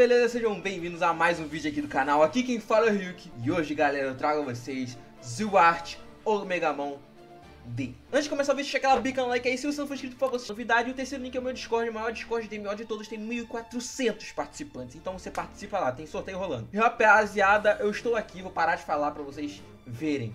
beleza? Sejam bem-vindos a mais um vídeo aqui do canal. Aqui quem fala é o Ryuk. E hoje, galera, eu trago a vocês Zuart Megamon D. Antes de começar o vídeo, deixa aquela bica no like aí. Se você não for inscrito, por favor, novidade. O terceiro link é o meu Discord, o maior Discord de MMO de todos. Tem 1.400 participantes. Então você participa lá, tem sorteio rolando. E rapaziada, eu estou aqui, vou parar de falar pra vocês verem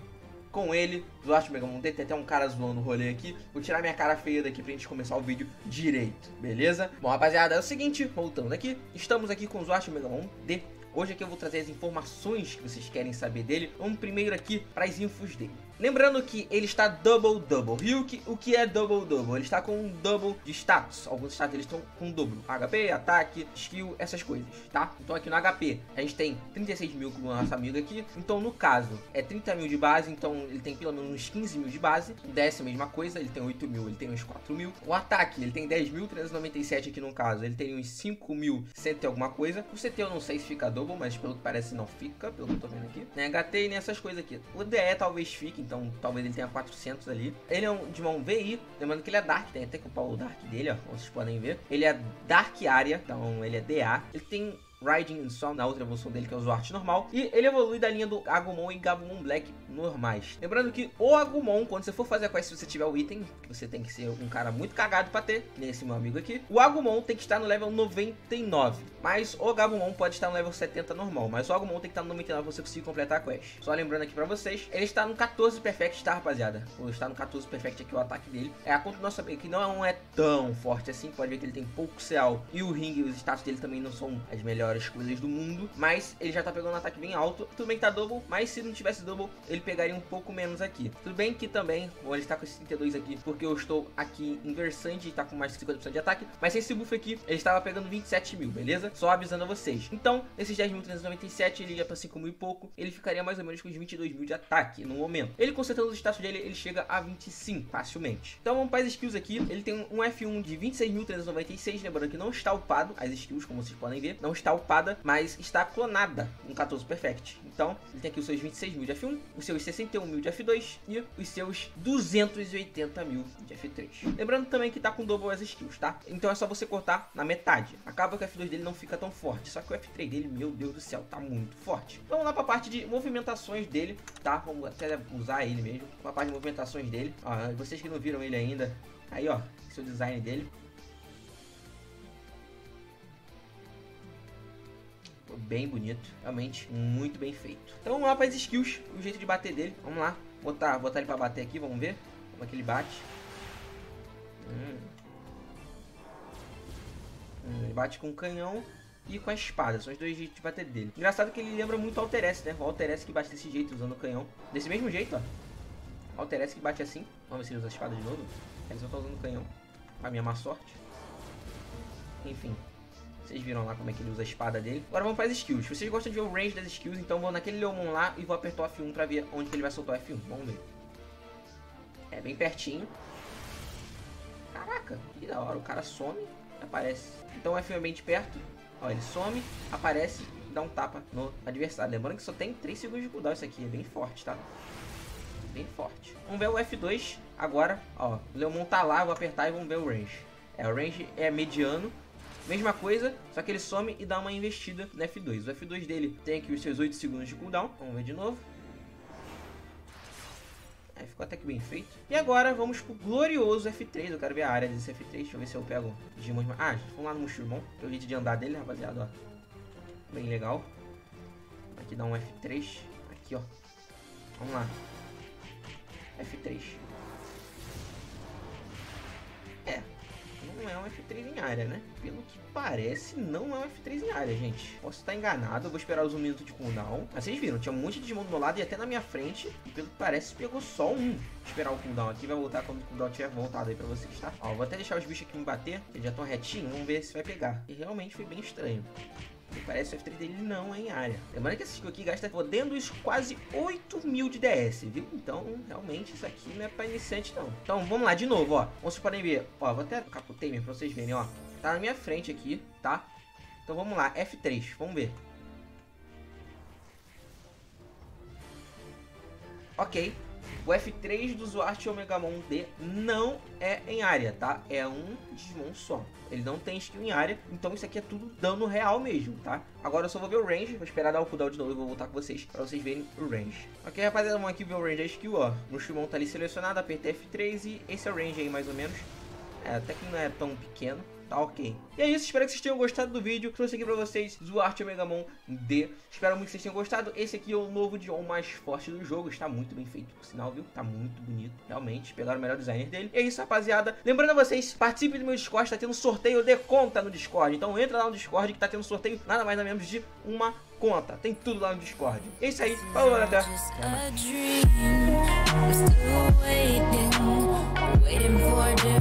com ele, Duarte Megamon D, tem até um cara zoando o rolê aqui. Vou tirar minha cara feia daqui pra gente começar o vídeo direito, beleza? Bom, rapaziada, é o seguinte, voltando aqui, estamos aqui com o Duarte Megamon D. Hoje aqui eu vou trazer as informações que vocês querem saber dele. Vamos primeiro aqui para as infos dele. Lembrando que ele está double double. Ryuk, o que é double double? Ele está com um double de status. Alguns status eles estão com dobro. HP, ataque, skill, essas coisas, tá? Então aqui no HP a gente tem 36 mil com o nosso amigo aqui. Então no caso é 30 mil de base, então ele tem pelo menos uns 15 mil de base. O a mesma coisa, ele tem 8 mil, ele tem uns 4 mil. O ataque ele tem 10.397 aqui no caso, ele tem uns 5 mil cento e alguma coisa. O CT eu não sei se fica double, mas pelo que parece não fica, pelo que eu tô vendo aqui. Nem HT e nem essas coisas aqui. O DE talvez fique, então talvez ele tenha 400 ali. Ele é um mão VI, lembrando que ele é Dark, tem até que o Dark dele, ó, como vocês podem ver. Ele é Dark Area, então ele é DA. Ele tem Riding só na outra evolução dele, que é o Zwart normal. E ele evolui da linha do Agumon e Gabumon Black normais. Lembrando que o Agumon, quando você for fazer a quest, se você tiver o item, que você tem que ser um cara muito cagado pra ter, nesse meu amigo aqui, o Agumon tem que estar no level 99. Mas o Gabumon pode estar no level 70 normal. Mas o Agumon tem que estar no 99 pra você conseguir completar a quest. Só lembrando aqui pra vocês, ele está no 14 Perfect, tá, rapaziada? Ou está no 14 Perfect aqui o ataque dele. É a conta do nosso amigo que não é tão forte assim. Pode ver que ele tem pouco CL. E o ring e os status dele também não são as melhores coisas do mundo. Mas ele já tá pegando um ataque bem alto. Tudo bem que tá double, mas se não tivesse double, ele pegaria um pouco menos aqui. Tudo bem que também, bom, ele está com esse 32 aqui, porque eu estou aqui em Versante e tá com mais de 50% de ataque. Mas sem esse buff aqui, ele estava pegando 27 mil, beleza? Só avisando a vocês. Então, nesses 10.397, ele ia pra 5 mil e pouco. Ele ficaria mais ou menos com os 22 mil de ataque no momento. Ele concentrando os status dele, ele chega a 25 facilmente. Então vamos para as skills aqui. Ele tem um F1 de 26.396, lembrando que não está upado. As skills, como vocês podem ver, não está upada, mas está clonada no 14 Perfect. Então, ele tem aqui os seus 26 mil de F1, os seus 61 mil de F2 e os seus 280 mil de F3. Lembrando também que tá com double as skills, tá? Então é só você cortar na metade. Acaba que o F2 dele não fica tão forte, só que o F3 dele, meu Deus do céu, tá muito forte. Vamos lá pra parte de movimentações dele, tá? Vamos até usar ele mesmo. Pra parte de movimentações dele. Ó, vocês que não viram ele ainda, aí ó, o design dele. Bem bonito, realmente muito bem feito. Então vamos lá para as skills, o jeito de bater dele. Vamos lá, botar, botar ele para bater aqui, vamos ver como é que ele bate. Hum. Hum, ele bate com o canhão e com a espada, são os dois jeitos de bater dele. Engraçado que ele lembra muito o Alteres, né? O Alteres que bate desse jeito, usando o canhão. Desse mesmo jeito, ó. O Alteres que bate assim. Vamos ver se ele usa a espada de novo. Ele só tá usando o canhão. A minha má sorte. Enfim. Vocês viram lá como é que ele usa a espada dele. Agora vamos para as skills. Vocês gostam de ver o range das skills, então vou naquele Leomon lá e vou apertar o F1 para ver onde que ele vai soltar o F1. Vamos ver. É bem pertinho. Caraca, que da hora. O cara some e aparece. Então o F1 é bem de perto. Ó, ele some, aparece e dá um tapa no adversário. Lembrando que só tem 3 segundos de cooldown isso aqui. É bem forte, tá? Bem forte. Vamos ver o F2 agora. Ó, o Leomon tá lá, vou apertar e vamos ver o range. É, o range é mediano. Mesma coisa, só que ele some e dá uma investida no F2. O F2 dele tem aqui os seus 8 segundos de cooldown. Vamos ver de novo. Aí ficou até que bem feito. E agora vamos pro glorioso F3. Eu quero ver a área desse F3. Deixa eu ver se eu pego Digimon. Ah, vamos lá no Mushroom. É o jeito de andar dele, rapaziada, ó. Bem legal. Aqui dá um F3. Aqui, ó. Vamos lá. F3. É um F3 em área, né? Pelo que parece, não é um F3 em área, gente. Posso estar enganado, eu vou esperar os um minuto de cooldown. Mas vocês viram, tinha um monte de Digimon do meu lado e até na minha frente. E pelo que parece, pegou só um. Vou esperar o cooldown aqui, vai voltar quando o cooldown tiver voltado aí pra vocês, tá? Ó, vou até deixar os bichos aqui me bater, eles já estão retinhos, vamos ver se vai pegar. E realmente foi bem estranho. Parece o F3 dele não é em área. Lembrando que esse skill aqui gasta podendo os quase 8 mil de DS, viu? Então, realmente, isso aqui não é pra iniciante, não. Então, vamos lá, de novo, ó. Vocês podem ver, ó, vou até colocar o timer pra vocês verem, ó. Tá na minha frente aqui, tá? Então, vamos lá, F3, vamos ver. Ok, O F3 do Zwart Omegamon D não é em área, tá? É um Digimon só. Ele não tem skill em área, então isso aqui é tudo dano real mesmo, tá? Agora eu só vou ver o range, vou esperar dar o cooldown de novo e vou voltar com vocês pra vocês verem o range. Ok, rapaziada, vamos aqui ver o range da skill, ó. O Shimon tá ali selecionado, apertei F3 e esse é o range aí mais ou menos. É, até que não é tão pequeno tá ok. E é isso, espero que vocês tenham gostado do vídeo. Trouxe aqui pra vocês Zuarte Megamon D. Espero muito que vocês tenham gostado. Esse aqui é o novo Dion mais forte do jogo. Está muito bem feito, por sinal, viu? Tá muito bonito, realmente. Pegaram o melhor designer dele. E é isso, rapaziada. Lembrando a vocês, participem do meu Discord. Tá tendo sorteio de conta no Discord. Então entra lá no Discord que tá tendo sorteio nada mais nada menos de uma conta. Tem tudo lá no Discord. É isso aí. Falou, galera. Waiting for